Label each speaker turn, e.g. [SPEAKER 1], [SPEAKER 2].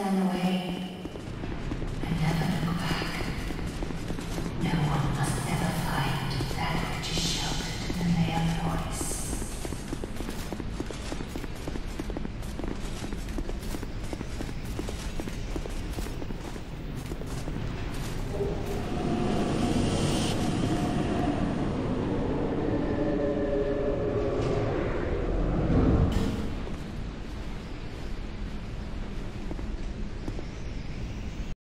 [SPEAKER 1] Stand away.